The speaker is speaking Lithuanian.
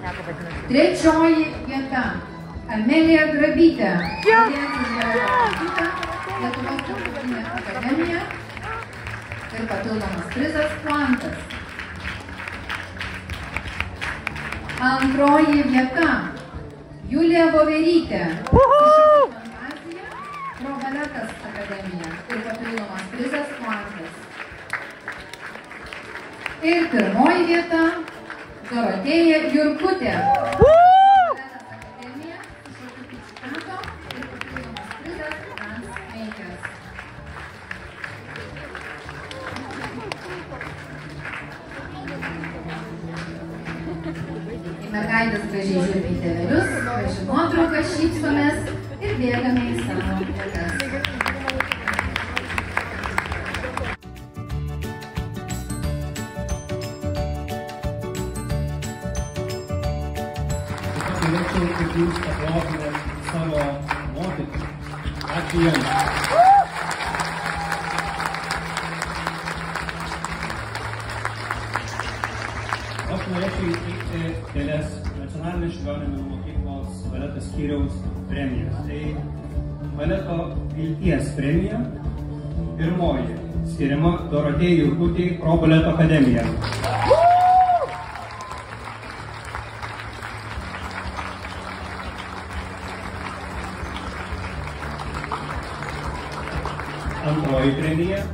Trečioji vieta. Amelija Grabytė. Lietuvos tarptautinė akademija. Ir papildomas prizas Kvantas. Antroji vieta. Julija Voverytė. Baletas akademija. Ir papildomas prizas Kvantas. Ir pirmoji vieta. Dorotėja Jurkutė. Mergaitės gražiai žiūrime į tėvelius, graži nuotrauka, šypsomės ir bėgame į savo vietas. Kad jūs paklautumėt savo mokytojų. Ačiū Jums. Aš norėčiau įteikti kelias nacionalinės čiurlionio mokyklos baleto skyriaus premijas. Tai baleto vilties premija. Pirmoji skiriama Dorotėjai Jurkutei Pro baleto akademija. Antroji premija